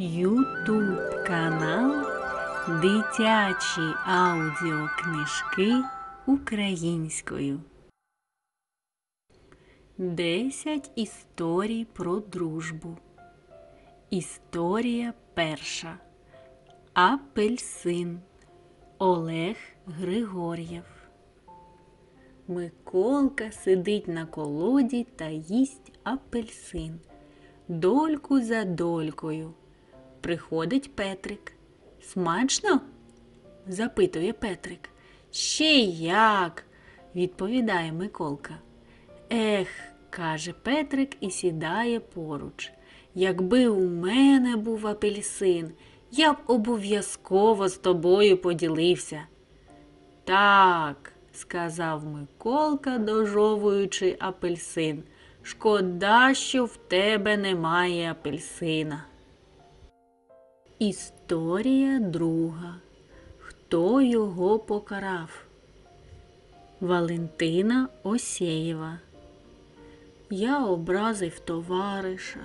Ютуб канал Дитячі аудіокнижки українською. Десять історій про дружбу. Історія перша. Апельсин Олег Григор'єв. Миколка сидить на колоді та їсть апельсин. Дольку за долькою. Приходить Петрик. Смачно? запитує Петрик. Ще як, відповідає Миколка. Ех, каже Петрик і сідає поруч. Якби у мене був апельсин, я б обов'язково з тобою поділився. Так, сказав Миколка, дожовуючи апельсин. Шкода, що в тебе немає апельсина. Історія друга. Хто його покарав? Валентина Осєєва. Я образив товариша,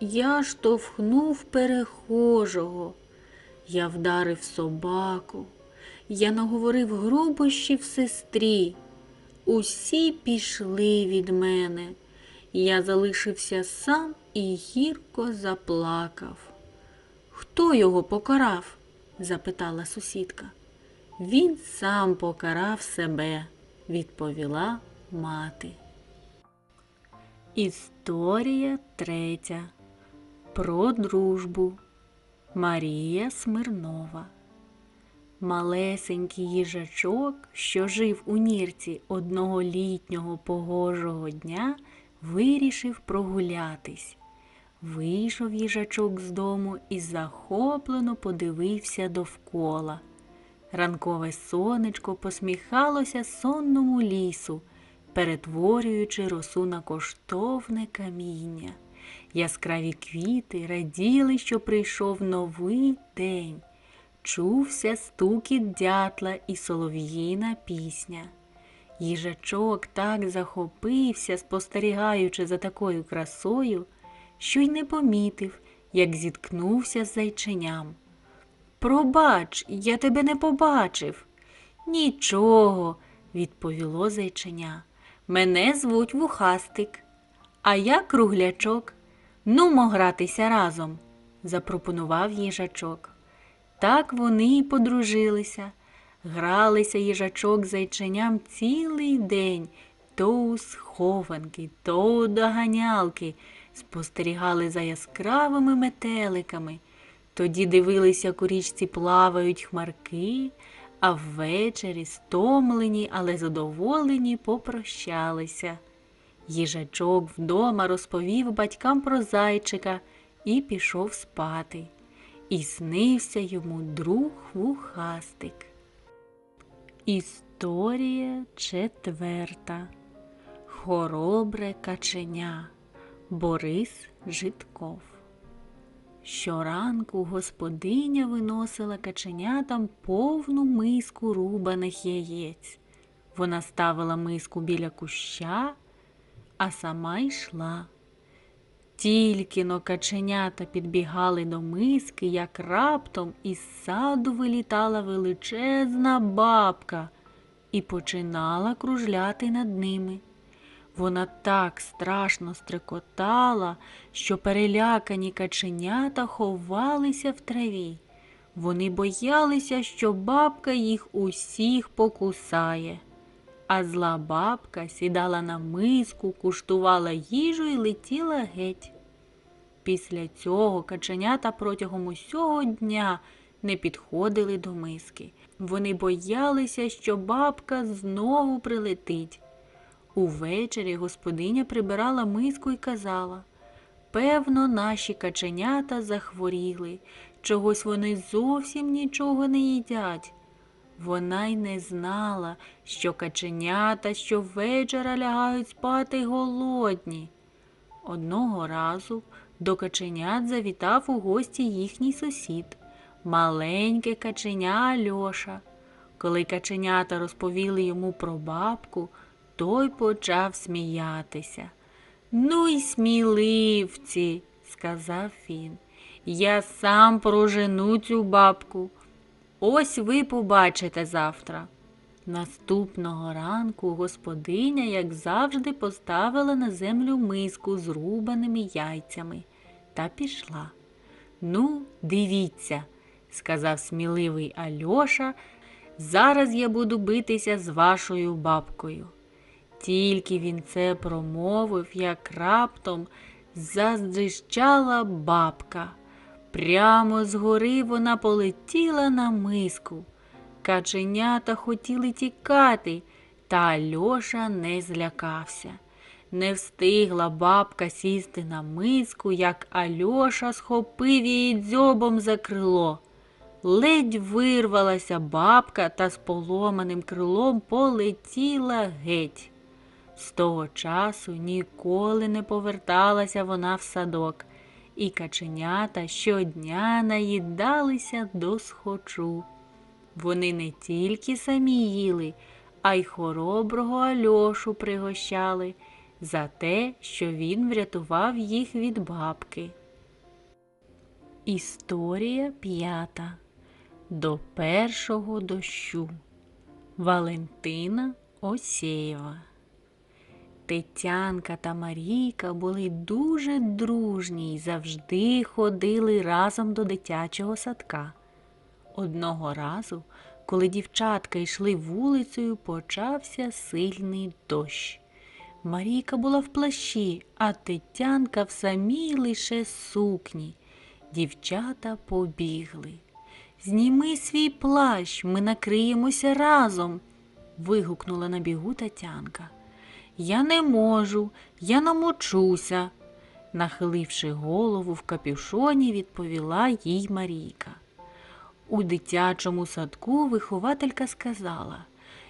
я штовхнув перехожого, я вдарив собаку, я наговорив грубощів сестрі. Усі пішли від мене. Я залишився сам і гірко заплакав. Хто його покарав? запитала сусідка. Він сам покарав себе, відповіла мати. Історія третя. Про дружбу. Марія Смирнова. Малесенький їжачок, що жив у нірці одного літнього погожого дня, вирішив прогулятись. Вийшов їжачок з дому і захоплено подивився довкола. Ранкове сонечко посміхалося сонному лісу, перетворюючи росу на коштовне каміння. Яскраві квіти раділи, що прийшов новий день. Чувся стукіт дятла і солов'їна пісня. Їжачок так захопився, спостерігаючи за такою красою, що й не помітив, як зіткнувся з зайченям. Пробач, я тебе не побачив. Нічого, відповіло зайченя. Мене звуть вухастик, а я круглячок. Нумо гратися разом, запропонував їжачок. Так вони й подружилися. Гралися їжачок з зайченям цілий день, то у схованки, то у доганялки, спостерігали за яскравими метеликами. Тоді дивилися, як у річці плавають хмарки, а ввечері, стомлені, але задоволені, попрощалися. Їжачок вдома розповів батькам про зайчика і пішов спати. І снився йому друг вухастик. Історія четверта. Хоробре каченя Борис Житков. Щоранку господиня виносила каченятам повну миску рубаних яєць. Вона ставила миску біля куща, а сама йшла. Тільки но каченята підбігали до миски, як раптом із саду вилітала величезна бабка і починала кружляти над ними. Вона так страшно стрекотала, що перелякані каченята ховалися в траві. Вони боялися, що бабка їх усіх покусає. А зла бабка сідала на миску, куштувала їжу і летіла геть. Після цього каченята протягом усього дня не підходили до миски. Вони боялися, що бабка знову прилетить. Увечері господиня прибирала миску і казала Певно, наші каченята захворіли, чогось вони зовсім нічого не їдять. Вона й не знала, що каченята щовечора лягають спати голодні. Одного разу до каченят завітав у гості їхній сусід, маленьке каченя Альоша. Коли каченята розповіли йому про бабку, той почав сміятися. Ну й сміливці, сказав він. Я сам прожену цю бабку. Ось ви побачите завтра. Наступного ранку господиня, як завжди, поставила на землю миску з рубаними яйцями та пішла. Ну, дивіться, сказав сміливий Альоша, зараз я буду битися з вашою бабкою. Тільки він це промовив, як раптом заздищала бабка. Прямо згори вона полетіла на миску. Каченята хотіли тікати, та Альоша не злякався. Не встигла бабка сісти на миску, як Альоша схопив її дзьобом за крило. Ледь вирвалася бабка та з поломаним крилом полетіла геть. З того часу ніколи не поверталася вона в садок, і каченята щодня наїдалися до схочу. Вони не тільки самі їли, а й хороброго Альошу пригощали за те, що він врятував їх від бабки. Історія п'ята. До першого дощу. Валентина Осєєва. Тетянка та Марійка були дуже дружні й завжди ходили разом до дитячого садка. Одного разу, коли дівчатка йшли вулицею, почався сильний дощ. Марійка була в плащі, а Тетянка в самій лише сукні. Дівчата побігли. Зніми свій плащ, ми накриємося разом. вигукнула на бігу Тетянка. Я не можу, я намочуся, нахиливши голову в капюшоні, відповіла їй Марійка. У дитячому садку вихователька сказала,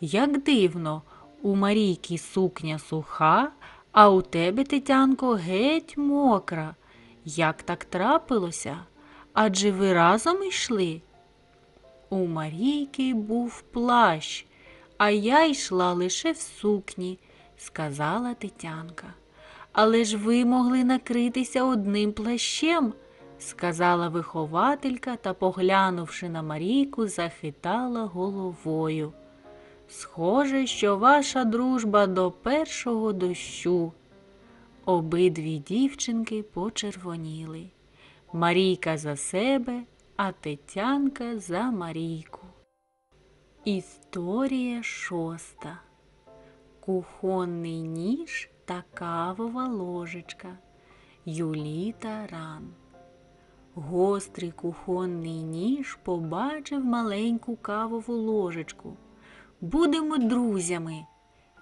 як дивно, у Марійки сукня суха, а у тебе, Тетянко, геть мокра. Як так трапилося? Адже ви разом йшли? У Марійки був плащ, а я йшла лише в сукні, сказала Тетянка. Але ж ви могли накритися одним плащем, сказала вихователька та, поглянувши на Марійку, захитала головою. Схоже, що ваша дружба до першого дощу. Обидві дівчинки почервоніли. Марійка за себе, а Тетянка за Марійку. Історія шоста. Кухонний ніж та кавова ложечка. Юліта Ран. Гострий кухонний ніж побачив маленьку кавову ложечку. Будемо друзями,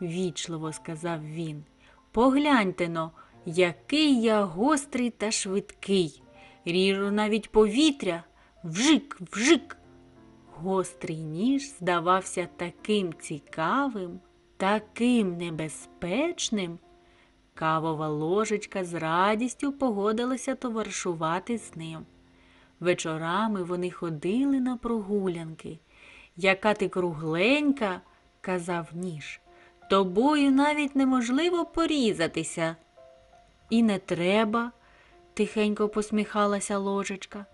вічливо сказав він. Погляньте но, який я гострий та швидкий. Ріжу навіть повітря. Вжик, вжик. Гострий ніж здавався таким цікавим, таким небезпечним. Кавова ложечка з радістю погодилася товаришувати з ним. Вечорами вони ходили на прогулянки. Яка ти кругленька, казав ніж, тобою навіть неможливо порізатися. І не треба, тихенько посміхалася ложечка.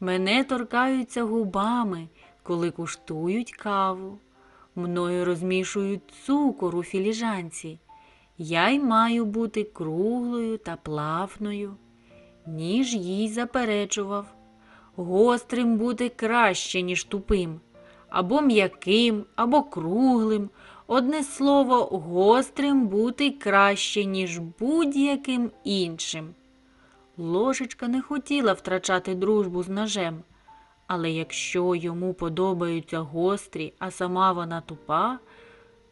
Мене торкаються губами, коли куштують каву. Мною розмішують цукор у філіжанці. Я й маю бути круглою та плавною. Ніж їй заперечував. Гострим бути краще, ніж тупим, або м'яким, або круглим. Одне слово, гострим бути краще, ніж будь-яким іншим. Ложечка не хотіла втрачати дружбу з ножем, але якщо йому подобаються гострі, а сама вона тупа,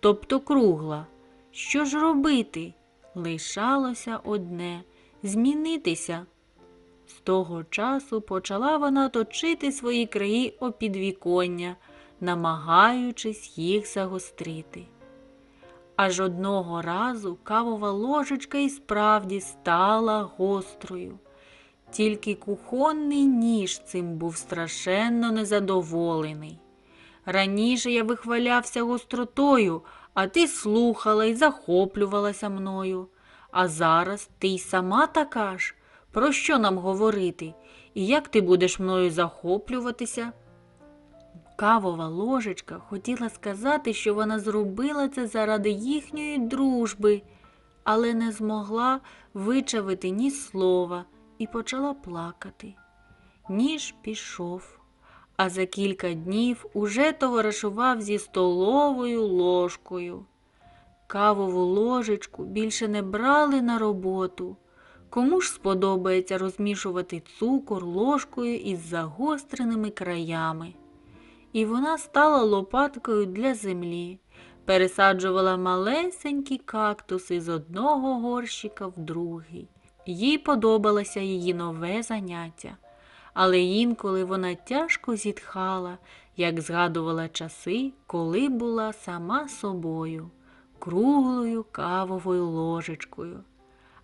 тобто кругла, що ж робити? Лишалося одне змінитися. З того часу почала вона точити свої краї опідвіконня, намагаючись їх загострити. Аж одного разу кавова ложечка і справді стала гострою. Тільки кухонний ніж цим був страшенно незадоволений. Раніше я вихвалявся гостротою, а ти слухала і захоплювалася мною. А зараз ти й сама така ж. Про що нам говорити? І як ти будеш мною захоплюватися? Кавова ложечка хотіла сказати, що вона зробила це заради їхньої дружби, але не змогла вичавити ні слова і почала плакати. Ніж пішов, а за кілька днів уже товаришував зі столовою ложкою. Кавову ложечку більше не брали на роботу. Кому ж сподобається розмішувати цукор ложкою із загостреними краями? І вона стала лопаткою для землі, пересаджувала малесенькі кактуси з одного горщика в другий. Їй подобалося її нове заняття, але інколи вона тяжко зітхала, як згадувала часи, коли була сама собою, круглою кавовою ложечкою.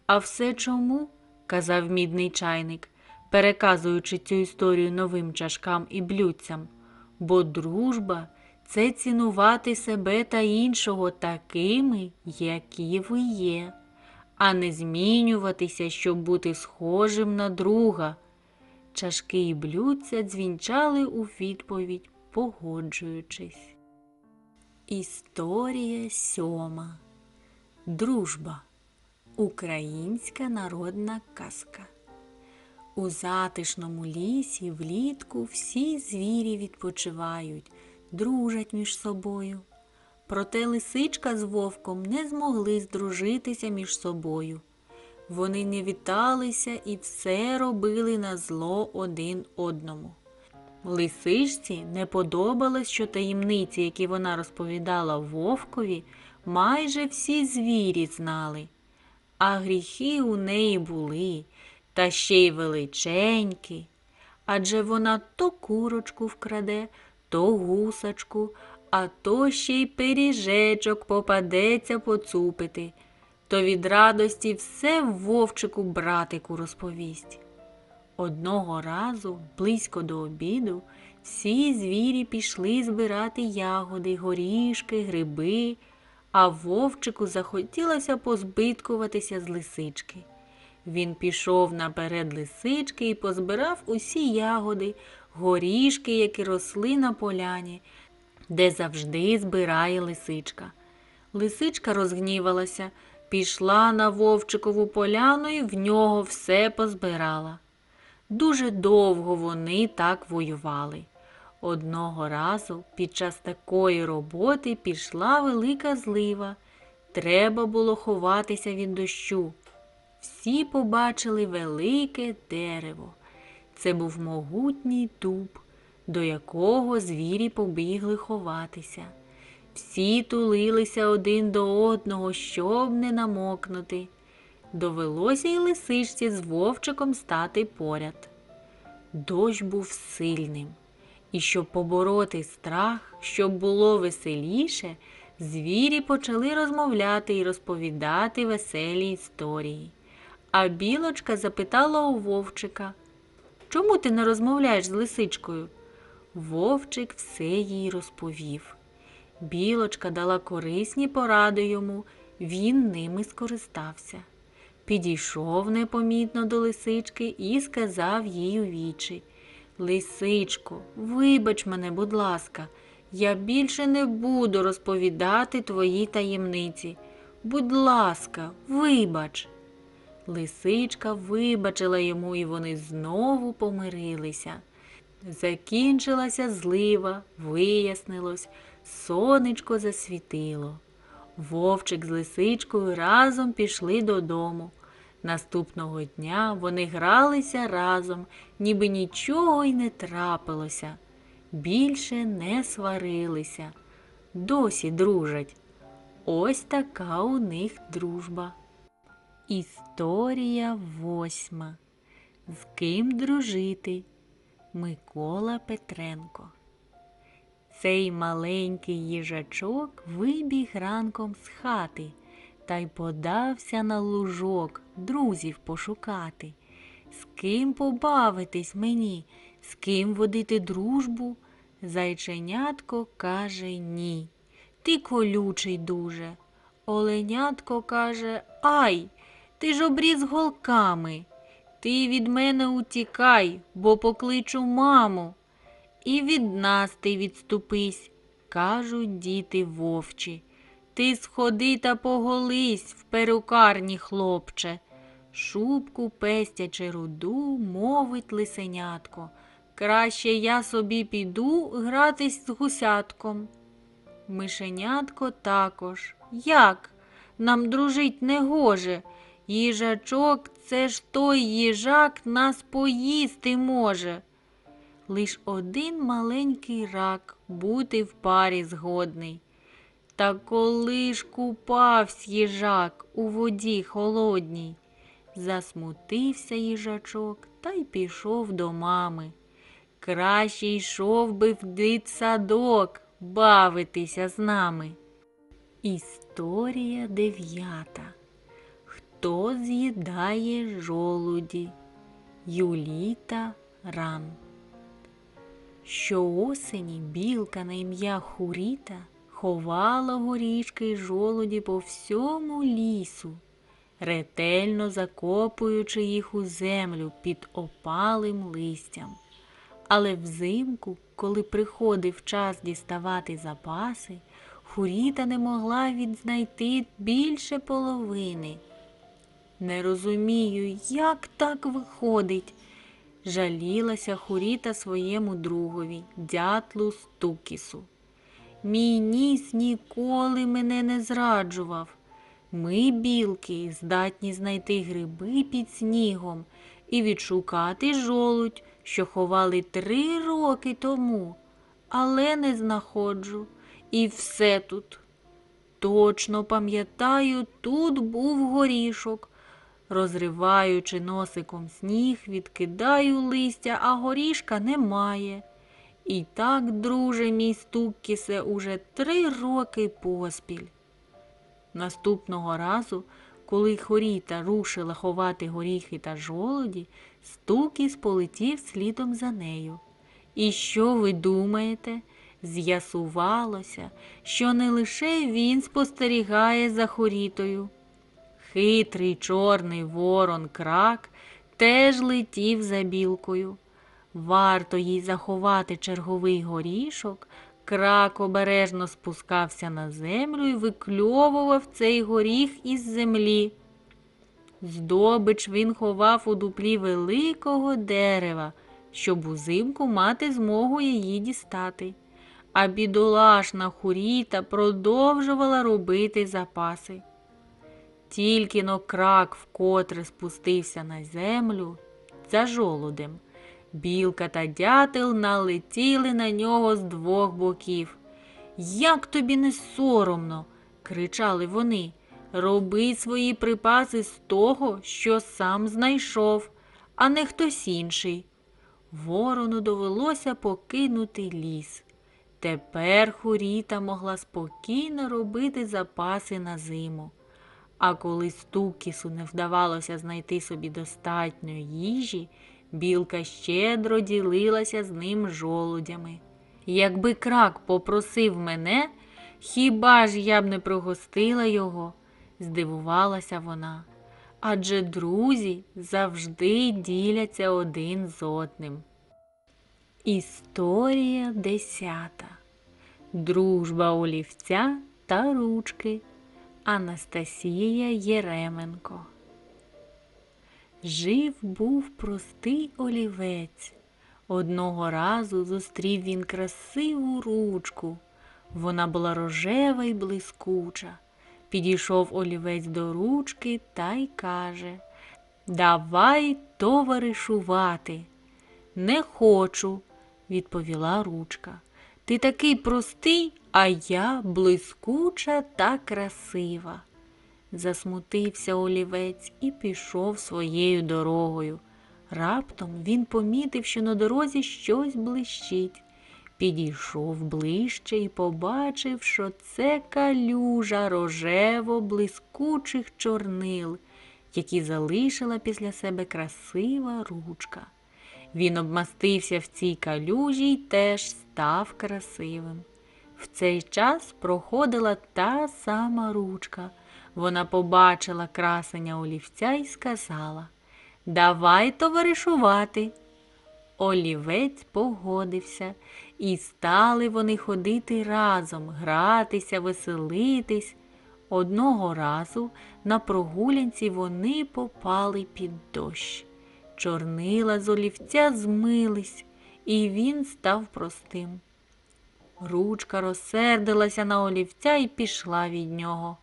А все чому? казав мідний чайник, переказуючи цю історію новим чашкам і блюдцям, бо дружба це цінувати себе та іншого такими, які ви є, а не змінюватися, щоб бути схожим на друга. Чашки і блюдця дзвінчали у відповідь, погоджуючись. Історія сьома. Дружба. Українська народна казка. У затишному лісі влітку всі звірі відпочивають, дружать між собою. Проте лисичка з вовком не змогли здружитися між собою. Вони не віталися і все робили на зло один одному. Лисичці не подобалось, що таємниці, які вона розповідала вовкові, майже всі звірі знали. А гріхи у неї були, та ще й величенькі. Адже вона то курочку вкраде, то гусачку, а то ще й пиріжечок попадеться поцупити, то від радості все вовчику братику розповість. Одного разу, близько до обіду, всі звірі пішли збирати ягоди, горішки, гриби, а вовчику захотілося позбиткуватися з лисички. Він пішов наперед лисички і позбирав усі ягоди, горішки, які росли на поляні, де завжди збирає лисичка. Лисичка розгнівалася, пішла на вовчикову поляну і в нього все позбирала. Дуже довго вони так воювали. Одного разу під час такої роботи пішла велика злива. Треба було ховатися від дощу. Всі побачили велике дерево. Це був могутній дуб, до якого звірі побігли ховатися. Всі тулилися один до одного, щоб не намокнути. Довелося й лисичці з вовчиком стати поряд. Дощ був сильним, і щоб побороти страх, щоб було веселіше, звірі почали розмовляти і розповідати веселі історії. А білочка запитала у вовчика Чому ти не розмовляєш з лисичкою? Вовчик все їй розповів. Білочка дала корисні поради йому, він ними скористався. Підійшов непомітно до лисички і сказав їй у вічі Лисичко, вибач мене, будь ласка, я більше не буду розповідати твої таємниці. Будь ласка, вибач. Лисичка вибачила йому, і вони знову помирилися. Закінчилася злива, вияснилось, сонечко засвітило. Вовчик з лисичкою разом пішли додому. Наступного дня вони гралися разом, ніби нічого й не трапилося. Більше не сварилися, досі дружать. Ось така у них дружба. Історія восьма. З ким дружити? Микола Петренко. Цей маленький їжачок вибіг ранком з хати та й подався на лужок друзів пошукати. З ким побавитись мені, з ким водити дружбу? Зайченятко каже ні. Ти колючий дуже. Оленятко каже Ай, ти ж обріз голками. Ти від мене утікай, бо покличу маму. І від нас ти відступись, кажуть діти вовчі. Ти сходи та поголись в перукарні, хлопче. Шубку пестячи руду, мовить лисенятко. Краще я собі піду гратись з гусятком. Мишенятко також. Як? Нам дружить не гоже. Їжачок це ж той їжак нас поїсти може. Лиш один маленький рак бути в парі згодний. Та коли ж купавсь їжак у воді холодній, засмутився їжачок та й пішов до мами. Краще йшов би в дитсадок бавитися з нами. Історія дев'ята. Хто з'їдає жолуді? Юліта Ран. Щоосені білка на ім'я Хуріта ховала горішки й жолуді по всьому лісу, ретельно закопуючи їх у землю під опалим листям. Але взимку, коли приходив час діставати запаси, Хуріта не могла відзнайти більше половини. Не розумію, як так виходить, жалілася Хуріта своєму другові, дятлу Стукісу. Мій ніс ніколи мене не зраджував. Ми, білки, здатні знайти гриби під снігом і відшукати жолудь, що ховали три роки тому, але не знаходжу. І все тут. Точно пам'ятаю, тут був горішок. Розриваючи носиком сніг, відкидаю листя, а горішка немає. І так, друже мій стуккісе, уже три роки поспіль. Наступного разу, коли Хоріта рушила ховати горіхи та жолоді, стукіс полетів слідом за нею. І що ви думаєте? З'ясувалося, що не лише він спостерігає за хорітою. Хитрий чорний ворон крак теж летів за білкою. Варто їй заховати черговий горішок, крак обережно спускався на землю і викльовував цей горіх із землі. Здобич він ховав у дуплі великого дерева, щоб узимку мати змогу її дістати. А бідолашна хуріта продовжувала робити запаси. Тільки но крак вкотре спустився на землю за жолудем. Білка та дятел налетіли на нього з двох боків. Як тобі не соромно, кричали вони. Роби свої припаси з того, що сам знайшов, а не хтось інший. Ворону довелося покинути ліс. Тепер хуріта могла спокійно робити запаси на зиму. А коли стукісу не вдавалося знайти собі достатньої їжі, білка щедро ділилася з ним жолудями. Якби крак попросив мене, хіба ж я б не пригостила його? здивувалася вона. Адже друзі завжди діляться один з одним. Історія десята. Дружба олівця та ручки. Анастасія Єременко. Жив був простий олівець. Одного разу зустрів він красиву ручку. Вона була рожева й блискуча. Підійшов олівець до ручки та й каже Давай товаришувати. Не хочу, відповіла ручка. Ти такий простий, а я блискуча та красива. Засмутився олівець і пішов своєю дорогою. Раптом він помітив, що на дорозі щось блищить. Підійшов ближче і побачив, що це калюжа рожево блискучих чорнил, які залишила після себе красива ручка. Він обмастився в цій калюжі й теж став красивим. В цей час проходила та сама ручка. Вона побачила красення олівця і сказала Давай товаришувати. Олівець погодився, і стали вони ходити разом, гратися, веселитись. Одного разу на прогулянці вони попали під дощ. Чорнила з олівця змились, і він став простим. Ручка розсердилася на олівця і пішла від нього.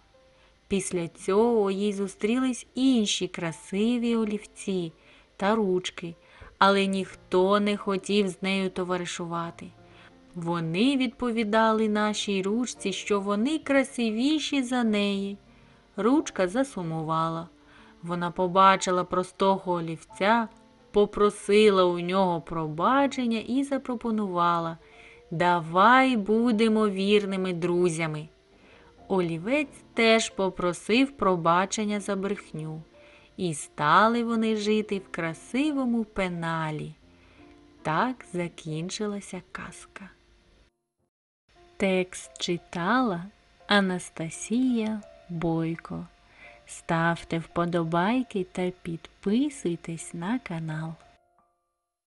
Після цього їй зустрілись інші красиві олівці та ручки, але ніхто не хотів з нею товаришувати. Вони відповідали нашій ручці, що вони красивіші за неї. Ручка засумувала. Вона побачила простого олівця, попросила у нього пробачення і запропонувала Давай будемо вірними друзями. Олівець теж попросив пробачення за брехню, і стали вони жити в красивому пеналі. Так закінчилася казка. Текст читала Анастасія Бойко. Ставте вподобайки та підписуйтесь на канал.